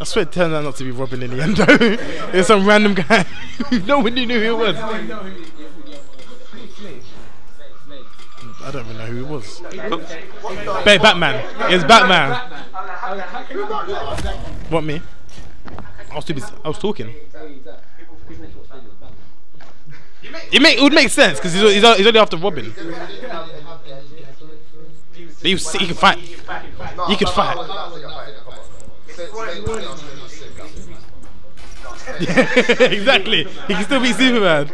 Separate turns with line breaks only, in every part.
I swear it turned out not to be Robin in the end though. it was some random guy. no one knew who it was. I don't even know who it was. Ba- Batman. It was Batman. What me? I was too busy. I was talking. It make it would make sense because he's, he's he's only after Robin. But he, was, he can fight. He could fight. exactly. He can still be Superman.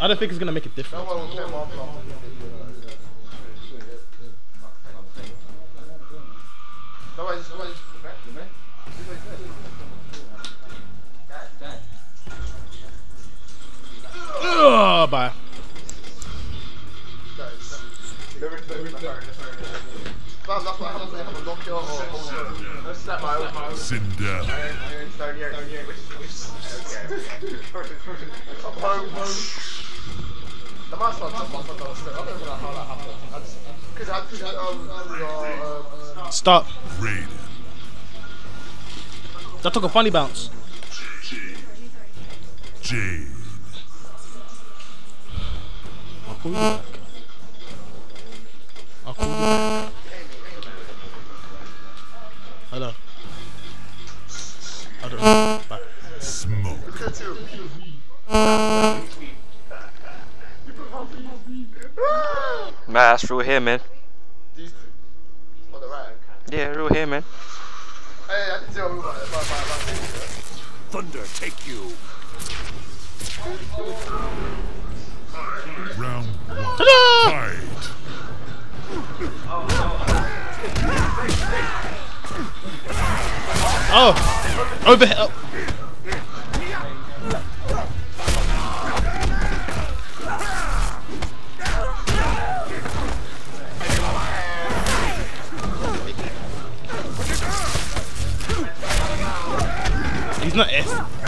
I don't think it's gonna make a difference. Ugh, bye.
Sit down.
Stop.
Raiden.
That happened. Cause I, stop. That took a funny bounce.
Jade.
I'll call you back. I'll call you back. Hello. I don't know. Bye.
Smoke.
Man, that's real here, man. Yeah, real here, man.
Thunder take you. Round one.
Ta-da!
Fight.
Oh! Overhead. Oh. He's not S.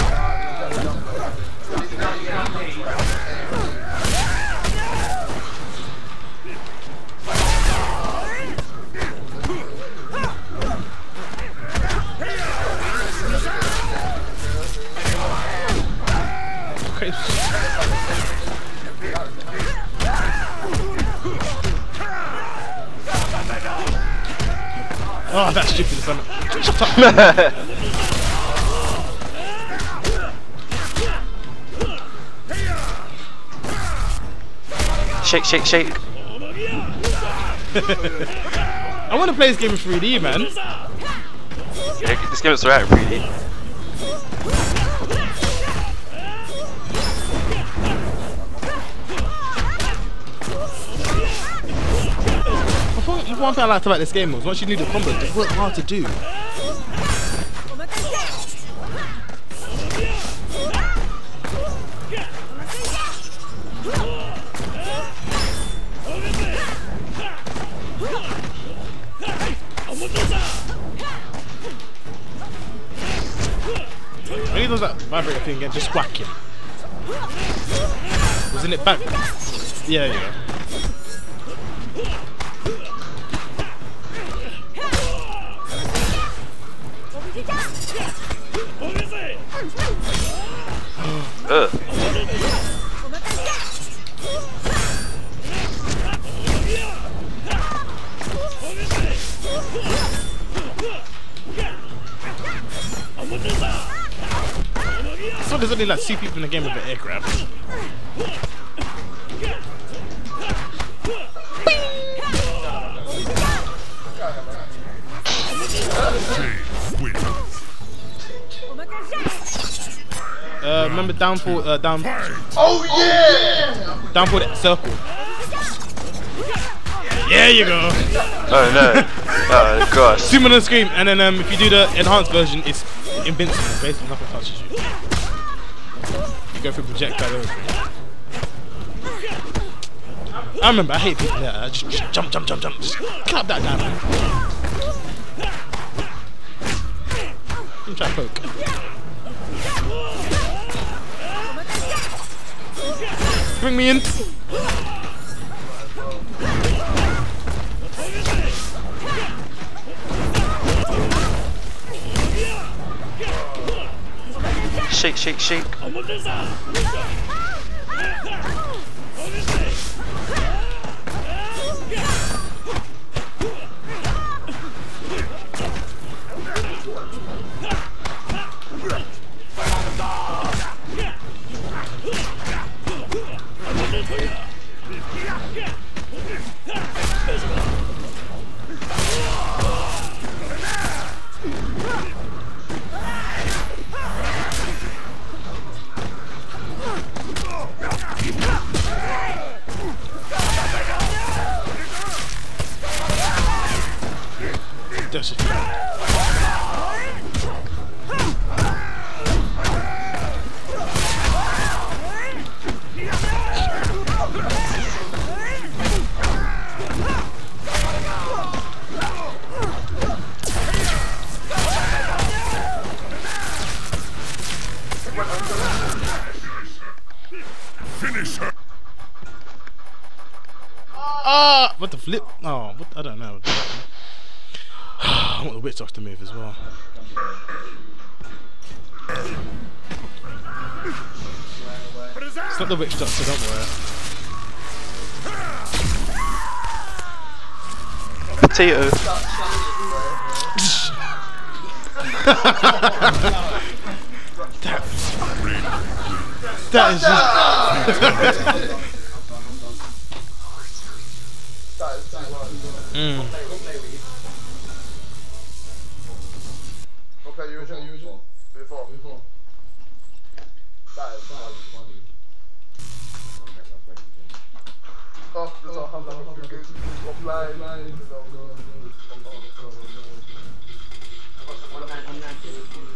just on. Shut up!
shake, shake, shake.
I want to play this game in 3D, man.
Yeah, this game is
in 3D. One thing I liked about this game was once you knew the combos, they weren't hard to do. When he does that vibrator thing again, just whack him. Wasn't it back? Yeah, yeah.
Ugh.
So there's only like two people in the game with an air remember downfall, uh, down,
Oh yeah!
downfall that circle. There you go.
Oh no. Oh gosh.
Zoom on the screen, and then um, if you do the enhanced version, it's invincible. Basically, nothing touches you. You go through projectile. I remember, I hate people that uh, just, just jump, jump, jump, jump. Just clap that guy, man. I'm trying to poke. Bring me in.
Shake, shake, shake.
That's it.
Finish her.
Ah! What the flip? Oh, what, I don't know. I want the to move as well. It's not the Witch Doctor, don't worry.
Potato.
that, That is just. Mm.
Okay, usual, usual. Before, before. That is funny. Oh, there's a hand up. Good, good, offline. Wait,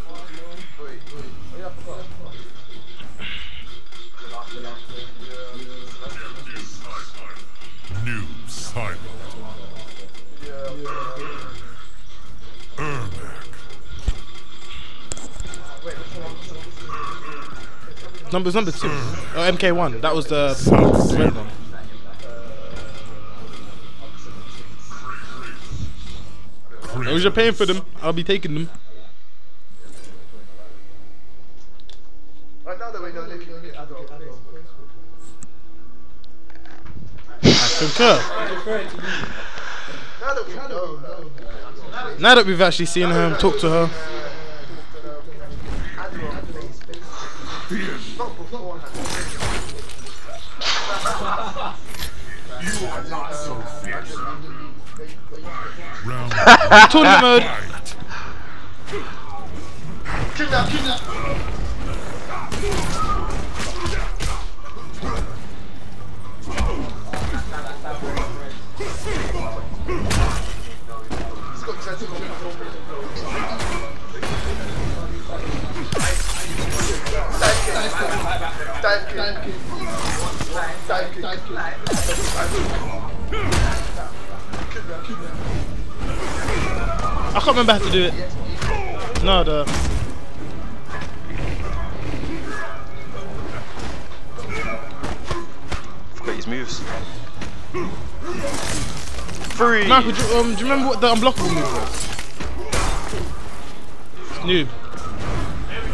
Number number two. Oh, MK1. That was the red one. As long as you're paying for them, I'll be taking them.
Right now that we know they can get adult.
I concur.
Now that we know,
Now that we've actually seen her and talked to her,
Round
tournament mode.
fight.
Kidnap, kidnap. He's got tentacles. Dive kick. Dive kick. Dive kick. Dive kick. Kidnap, kidnap.
I can't remember how to do it. No, the.
Forgot his moves. Free.
Michael, do, you- um, do you remember what the unblockable move was? Noob.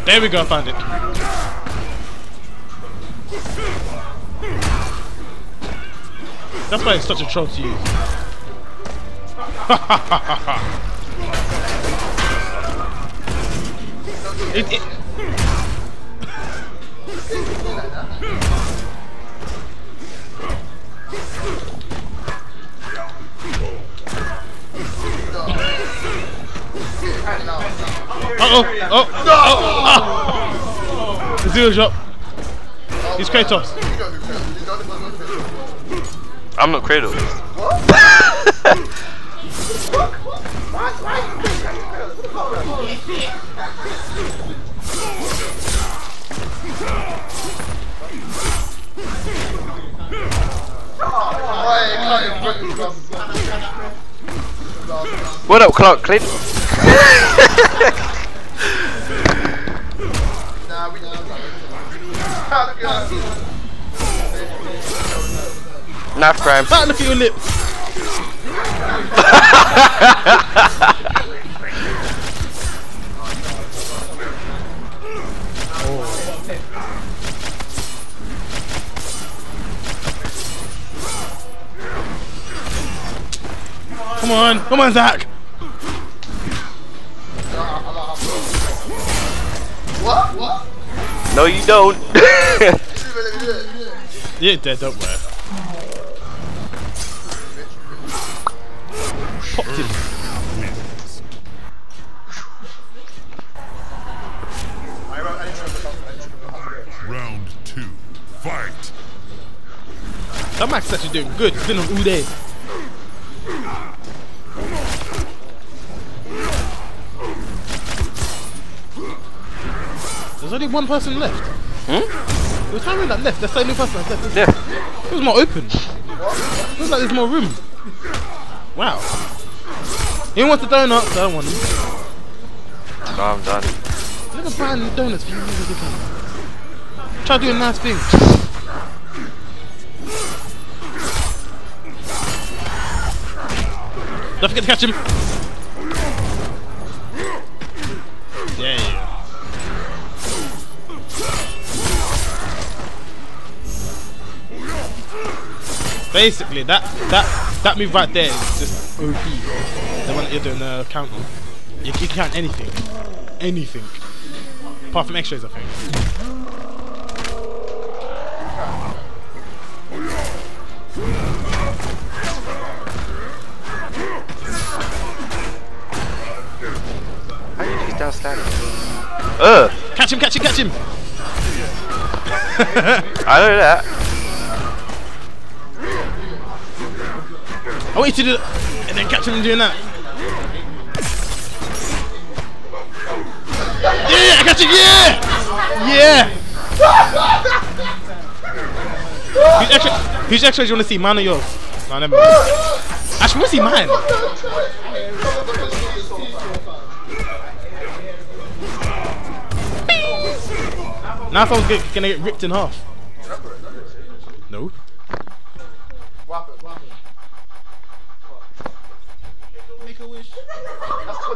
There we go, I found it. That's why it's such a troll to use. it, it, Uh-oh. Oh. Oh. oh. Zero shot. He's Kratos.
You don't do that. You don't do
What up, Clark Clint?
Nah, we know. Look at.
Knife crime.
Ah, look at your lips. Come on, come on, Zach.
What? What?
No, you don't.
You really do it.
Yeah, dead, don't worry. Popped him.
I remember- I remember something, I remember something.
Round two. Fight.
That Max is actually doing good. He's been on all day. Only one person left.
Hmm?
It was Harry that left. That's the only person that's left.
yeah.
It was more open. It was like there's more room. Wow. He wants a donut. I don't want them.
No, I'm done.
Never buying donuts for you again. Try doing nice things. Don't forget to catch him. Basically, that that that move right there is just OP. The one that you're doing the counter. You can count anything, anything, apart from X-rays, I think.
How do you do? Ugh.
Catch him! Catch him! Catch him!
I know that.
I want you to do, and then catch him doing that. Yeah, I got you. Yeah, yeah. Whose extra? Whose extras you want to see? Mine or yours? No, never mind. Want to see mine. Now someone's get, gonna get ripped in half. No.
What happened? What happened?
Make a wish.
That's Twitter, which Twitter, which Twitter?
Wait, let me Instagram him.
Everyone's doing this, everyone's doing this. Everyone, everyone's doing Instagram moment. Hashtag, hashtag, hashtag.
New side.
I didn't need Instagram. I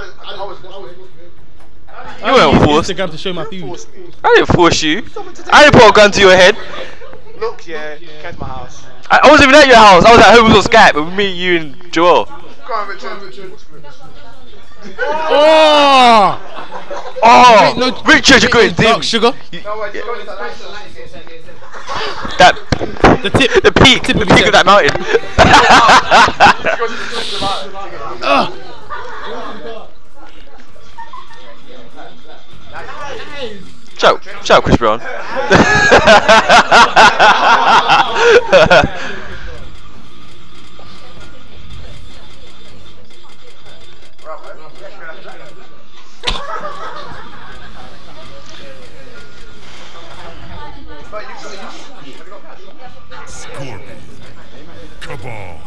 didn't, I was, I was,
You weren't
use
forced.
Instagram to show my views.
force me.
I didn't force you. I didn't put a gun to your head.
Look, yeah, came to my house.
I, I wasn't even at your house. I was at home on Skype with me, you, and Joel.
Go on, Richard, Richard.
Oh!
Oh, oh!
No,
Richard, you're going
dark
dim.
sugar.
No, wait, that
That
The tip.
the peak, the peak of that mountain.
Go to the
Shout, shout, out, Chris Brown.
Scorpion. Kabal.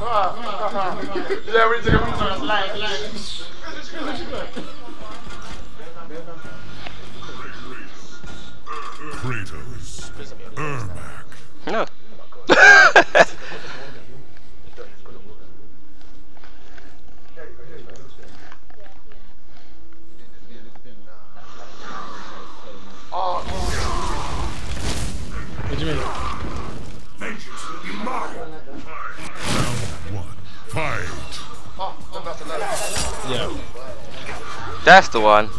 Yeah, we took a
Yeah.
That's the one.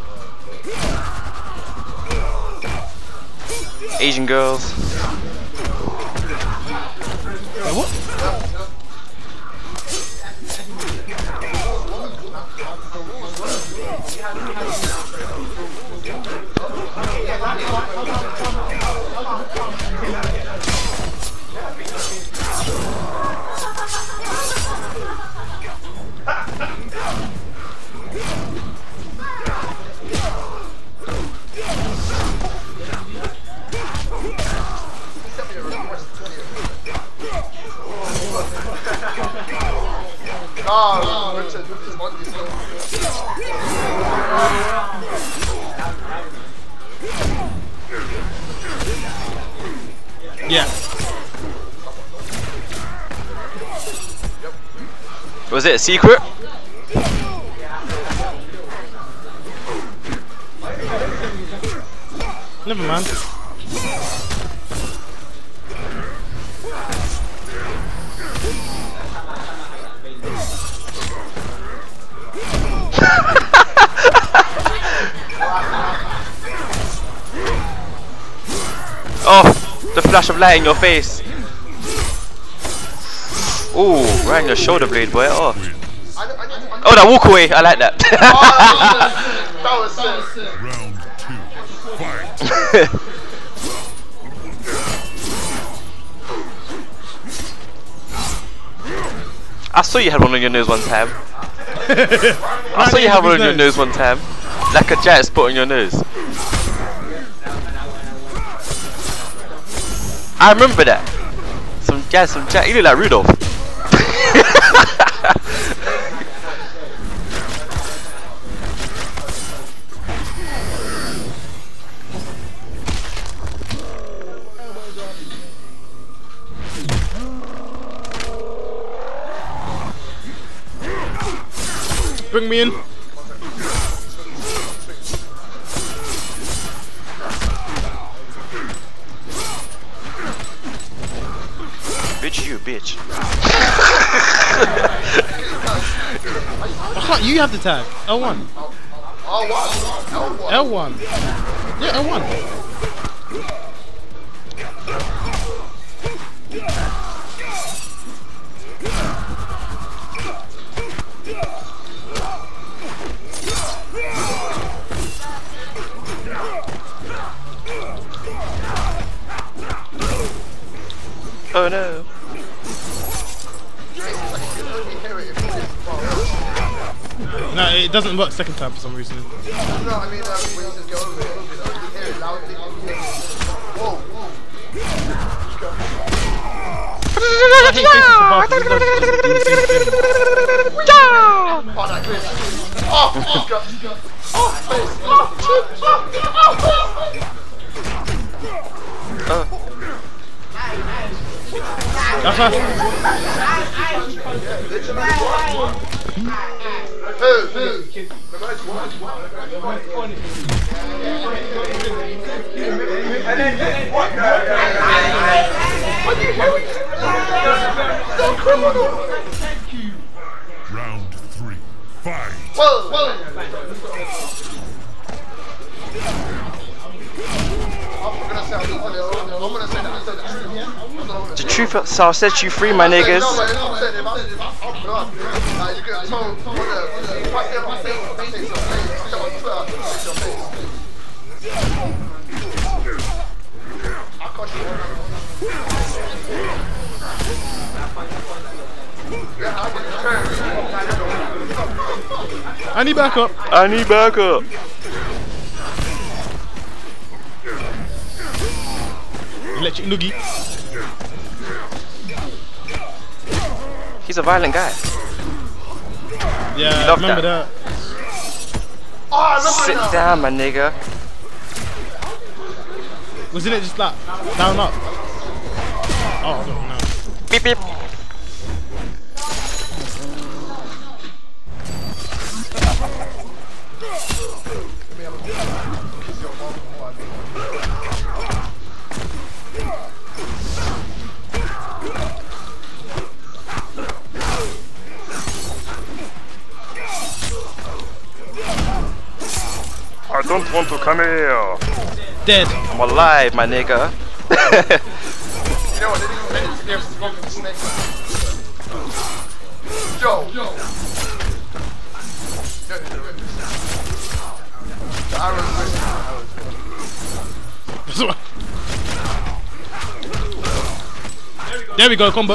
Asian girls.
Wait, what?
No, Richard, Richard's on this.
Yeah.
Was it a secret?
Never mind.
The flash of light in your face. Ooh, right in your shoulder blade, boy. Oh,
I, I need, I need,
oh, that walk away. I like that.
oh, that was sick.
Round two. Fight.
I saw you had one on your nose one time. I saw you had one on your nose one time. Like a jet spot on your nose. I remember that. Some guy, some jack. You look like Rudolph.
Bring me in.
L1, you
have the tag. L1.
L1. L1.
L1. Yeah, L1.
Oh no!
No, it doesn't work second time for some reason.
No, I mean, um, when you just go over it, you hear it loudly. you can hear it. Whoa, whoa.
I hate faces for Barkley, he does- doesn't do the same thing.
Oh, that glitch. God. Face.
That's us.
Round three. Fight.
Whoa, whoa. The truth. I'm not
The truth shall set you free, my niggas.
No, but I'm saying if I said if I I'm not. Like, you could have told what the if I said my face, my face, your face. I said on Twitter, face your face. I caught you. Yeah, I get the turn.
I need backup.
I need backup.
Electric noogie.
He's a violent guy.
Yeah, ah, I
love
remember
that.
that.
Oh, I remember
Sit
now.
down, my nigga.
Wasn't it just that? down up? Oh, I.
Beep beep. Don't want to come here.
Dead.
I'm alive, my nigga.
You know what? They didn't even mention there's smoking snake. Joe. Joe. The arrows missing.
there we go, combo.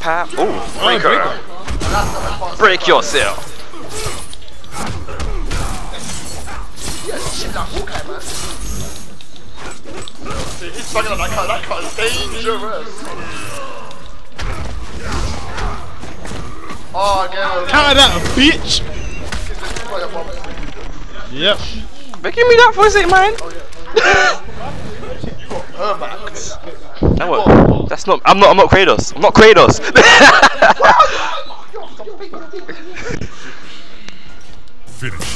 Pop. Ooh,
Oh,
breaker.
breaker.
Break yourself.
that wall came man. See, he's bugging on that car. That car is dangerous. Oh, again.
Counter that, bitch. Yep.
But me that for a sec,
man. Oh, yeah.
you got That what? That's not. I'm not. I'm not Kratos. I'm not Kratos.
Finish.